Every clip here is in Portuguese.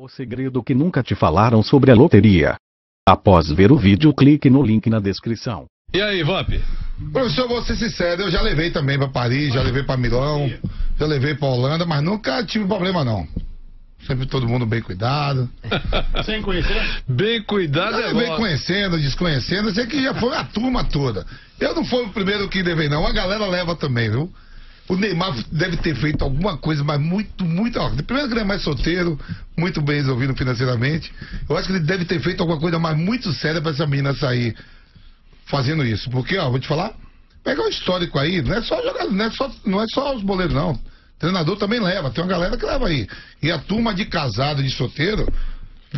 O segredo que nunca te falaram sobre a loteria. Após ver o vídeo, clique no link na descrição. E aí, Vamp? Professor, vou ser sincero, eu já levei também pra Paris, já levei pra Milão, já levei pra Holanda, mas nunca tive problema não. Sempre todo mundo bem cuidado. Sem conhecer? Bem cuidado Eu é levei agora. conhecendo, desconhecendo, sei que já foi a turma toda. Eu não fui o primeiro que levei não, a galera leva também, viu? O Neymar deve ter feito alguma coisa, mas muito, muito. Ó, primeiro que ele é mais solteiro, muito bem resolvido financeiramente. Eu acho que ele deve ter feito alguma coisa mais muito séria pra essa menina sair fazendo isso. Porque, ó, vou te falar, pega o histórico aí, não é só jogador, não é só, não é só os boleiros, não. Treinador também leva, tem uma galera que leva aí. E a turma de casado, de solteiro,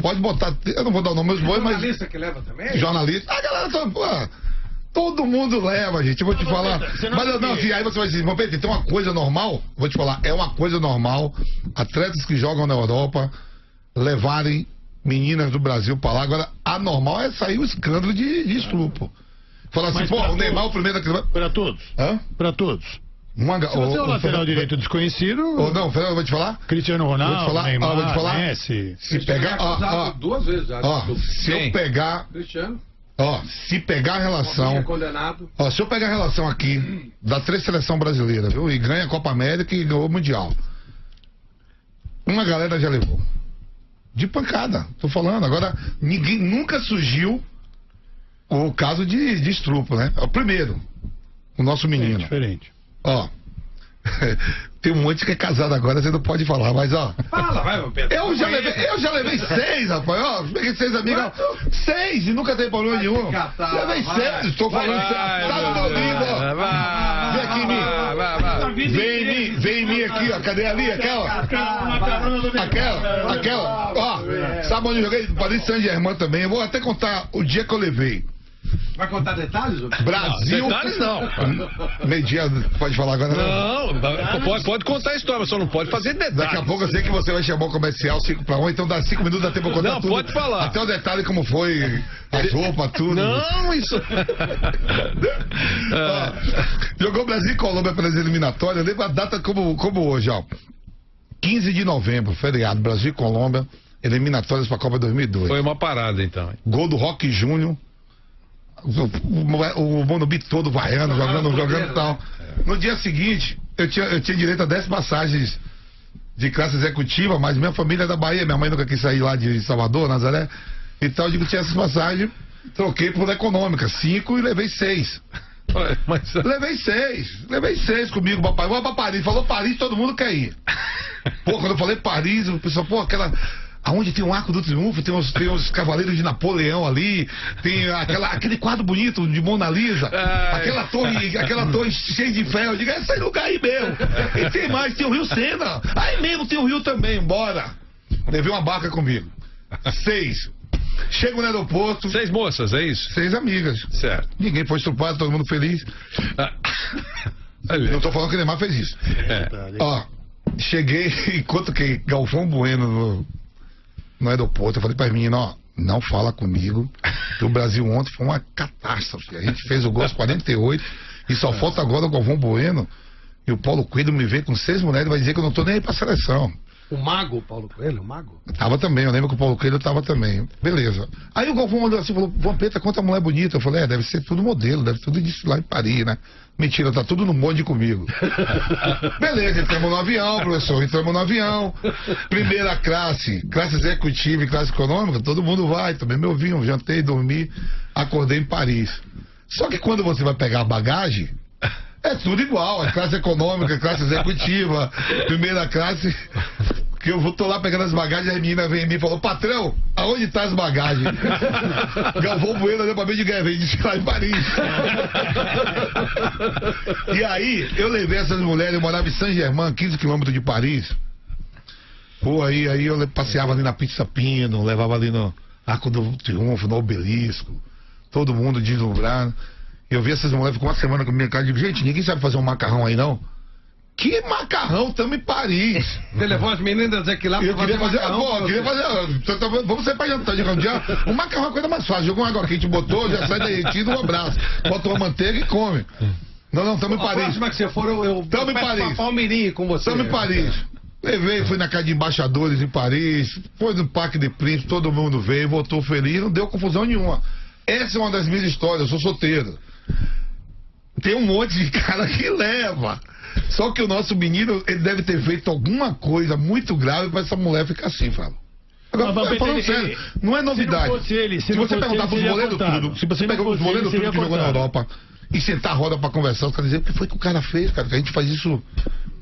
pode botar. Eu não vou dar o nome dos bois, mas. Jornalista que leva também? Jornalista. A galera tá. Pô, todo mundo leva, gente. Eu vou te falar. não Mas eu não, assim, aí você vai dizer, Vampeta, tem uma coisa normal. Vou te falar, é uma coisa normal. Atletas que jogam na Europa levarem meninas do Brasil pra lá. Agora, anormal é sair o escândalo de, de estupro. Falar assim, Mas pô, o Neymar é o primeiro que. Para todos. Hã? Para todos. Uma, Se você é ô, lateral direito desconhecido, Ô, não, Fernando, eu vou te falar. Cristiano Vou te Ronaldo, falar, Neymar, ó, vou te falar. Messi. Se pegar. Ó, ó, duas vezes já. ó, se eu pegar. Cristiano, Ó, se pegar a é relação. condenado. Ó, se eu pegar a relação aqui da três seleção brasileira, viu? E ganha a Copa América e ganhou o Mundial. Uma galera já levou. De pancada, tô falando. Agora, ninguém nunca surgiu o caso de, de estupro, né? É o primeiro. O nosso É menino. diferente. Ó. Tem um monte que é casado agora, você não pode falar, mas ó. Fala, vai, meu Pedro. Eu já levei, eu já levei seis, rapaz. Ó, peguei seis amigos. ó, Seis e nunca teve problema nenhum. catar, levei vai. seis, estou falando sério. Tá no vai, meu livro, ó. vai, Vem aqui em mim. vai. Vem em mim, vem em mim aqui, ó. Cadê ali? Aquela? Aquela, aquela. Ó, sabe onde eu joguei? Paris Saint-Germain também. Eu vou até contar o dia que eu levei. Vai contar detalhes? Brasil. Detalhes não. Meio dia, pode falar agora não. Não, pode, pode contar a história, só não pode fazer detalhes. Daqui a pouco eu sei que você vai chamar o comercial 5 para 1, então dá 5 minutos dá tempo pra contar Não, tudo. pode falar. Até o detalhe como foi, as roupas, tudo. Não, isso. Ó, jogou Brasil e Colômbia pelas eliminatórias, lembra a data como, como hoje, ó. 15 de novembro, feriado, Brasil e Colômbia, eliminatórias pra Copa 2002. Foi uma parada, então. Gol do Rock Júnior. O, o, o Monobi todo vaiando, jogando, jogando e tal. No dia seguinte, eu tinha, eu tinha direito a 10 passagens de classe executiva, mas minha família é da Bahia, minha mãe nunca quis sair lá de Salvador, Nazaré. Então eu digo que tinha essas passagens, troquei por econômica, 5 e levei 6. Mas, Levei seis. Levei seis comigo, papai. Vamos pra Paris. Falou Paris, todo mundo quer ir. Pô, quando eu falei Paris, o pessoal, pô, aquela. Aonde tem o Arco do Triunfo, tem os, tem os Cavaleiros de Napoleão ali, tem aquela, aquele quadro bonito de Mona Lisa, Ai. aquela torre, aquela torre cheia de ferro. Eu digo, é esse lugar aí mesmo. E tem mais, tem o Rio Sena. Aí mesmo tem o Rio também, bora. Levei uma barca comigo. Seis. Chego no aeroporto, seis moças, é isso? seis amigas. Certo. Ninguém foi estrupado, todo mundo feliz. Ah. Não tô falando que o Neymar fez isso. é. Ó, cheguei, enquanto que Galvão Bueno no, no aeroporto, eu falei pra menina, ó, não fala comigo, que o Brasil ontem foi uma catástrofe. A gente fez o gol aos 48 e só falta agora o Galvão Bueno e o Paulo Coelho me ver com seis mulheres e vai dizer que eu não tô nem aí pra seleção. O mago, Paulo Coelho, o mago? Tava também, eu lembro que o Paulo Coelho tava também. Beleza. Aí o Galvão olhou assim falou, Vampeta, quanta mulher bonita. Eu falei, é, deve ser tudo modelo, deve tudo disso lá em Paris, né? Mentira, tá tudo no bonde comigo. Beleza, entramos no avião, professor, entramos no avião. Primeira classe, classe executiva e classe econômica, todo mundo vai, tomei meu vinho, jantei, dormi, acordei em Paris. Só que quando você vai pegar a bagagem, é tudo igual, a classe econômica, a classe executiva, primeira classe. Que eu vou tô lá pegando as bagagens, a menina vem em mim e falou, patrão, aonde tá as bagagens? Galvão Bueno olhou pra mim de vem disse lá em Paris. e aí, eu levei essas mulheres, eu morava em Saint-Germain, 15 quilômetros de Paris. Pô, aí, aí eu passeava ali na Pizza Pino, levava ali no Arco do Triunfo, no Obelisco, todo mundo deslumbrado. Eu vi essas mulheres, ficou uma semana com a minha cara, digo, gente, ninguém sabe fazer um macarrão aí não? Que macarrão, tamo em Paris. Você levou as meninas aqui lá Eu queria fazer, macarrão pô, pra eu queria fazer, tô- tô- vamos sair pra jantar de um dia. O macarrão é a coisa mais fácil, jogou uma água quente, botou, já sai derretido, um abraço. Bota uma manteiga e come. Não, não, tamo em A Paris. próxima que você for, eu, eu Tamo em Paris. pra Palmeirinho com você. Estamos em Paris. Levei, fui na casa de embaixadores em Paris, foi no Parque de Príncipe, todo mundo veio, voltou feliz, não deu confusão nenhuma. Essa é uma das minhas histórias, eu sou solteiro. Tem um monte de cara que leva. Só que o nosso menino, ele deve ter feito alguma coisa muito grave pra essa mulher ficar assim, Fábio. Agora, Mas, Vampeta, falando ele- sério, ele- não é novidade. Se ele, se se você perguntar pros cortado. tudo, se você pegar os ele, tudo que jogou na. Europa e sentar a roda pra conversar, os caras dizem, o que foi que o cara fez, cara? Que a gente faz isso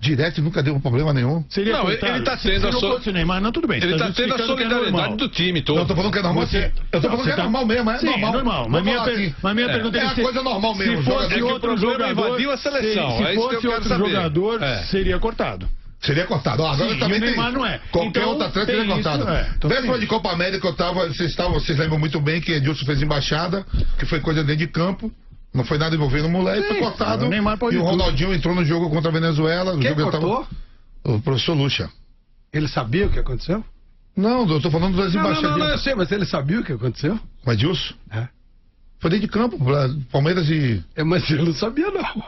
direto e nunca deu problema nenhum. Seria Não, cortado. ele tá Se- tendo se a não so- Neymar, não, tudo bem. Ele você tá tá tendo a que é solidariedade normal. do time Não, todo. eu tô falando que é normal. Você-. Eu tô não, falando que é tá- normal mesmo, é Sim, normal. normal. Vou Mas minha, per- mas minha É. pergunta É uma se- coisa normal mesmo, Se fosse é que outro jogador, invadiu a seleção, Se, se é isso que eu fosse quero outro saber. jogador, É. seria cortado. Seria cortado. Ó, agora Sim, também tem não é. Qualquer Então, outro atleta seria cortado. é. Então, Véspera tem de Copa América, eu tava, vocês, estavam, vocês lembram muito bem que Edilson fez embaixada, que foi coisa dentro de campo. Não foi nada envolvendo o moleque, Sim, foi cortado. o Neymar pode e o tudo. Ronaldinho entrou no jogo contra a Venezuela. O Quem já cortou? tava... O professor Lucha. Ele sabia o que aconteceu? Não, eu tô falando das Não, não, embaixadas. não, não, eu sei, mas ele sabia o que aconteceu? O Edilson? É. Foi dentro de campo, Palmeiras e. É, mas ele não sabia, não.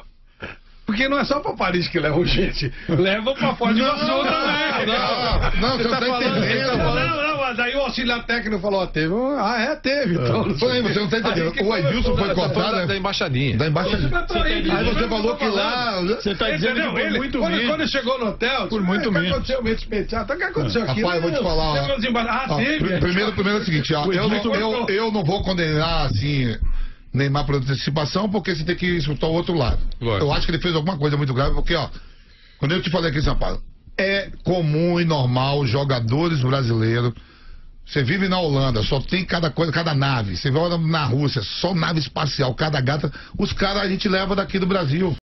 Porque não é só pra Paris que levam gente. Leva pra fora de Iguaçu também. não, não, você não tá falando- entendendo. ele tá falando- Não, não, mas aí o auxiliar técnico falou, ó, teve um... Ah, é, teve. Então, não sei. Peraí, você não tá entendendo. O Edilson foi Tá cortado. da, da né? embaixadinha. Da embaixada. Aí você falou que lá. Você tá dizendo que Ele, muito quando, menos. quando chegou no hotel, Por muito "Ah, o que menos." aconteceu? Meio despenteado. O que aconteceu aqui? Rapaz, eu vou te falar, Ah, teve. pr- primeiro, primeiro é o seguinte, eu, não, Edilson eu, cortou. eu não vou condenar assim Neymar por antecipação, porque você tem que escutar o outro lado. Lógico. Eu acho que ele fez alguma coisa muito grave, porque, ó, quando eu te falei aqui em São Paulo, é comum e normal jogadores brasileiros. Você vive na Holanda, só tem cada coisa, cada nave. Você vai na Rússia, só nave espacial, cada gata. Os caras a gente leva daqui do Brasil.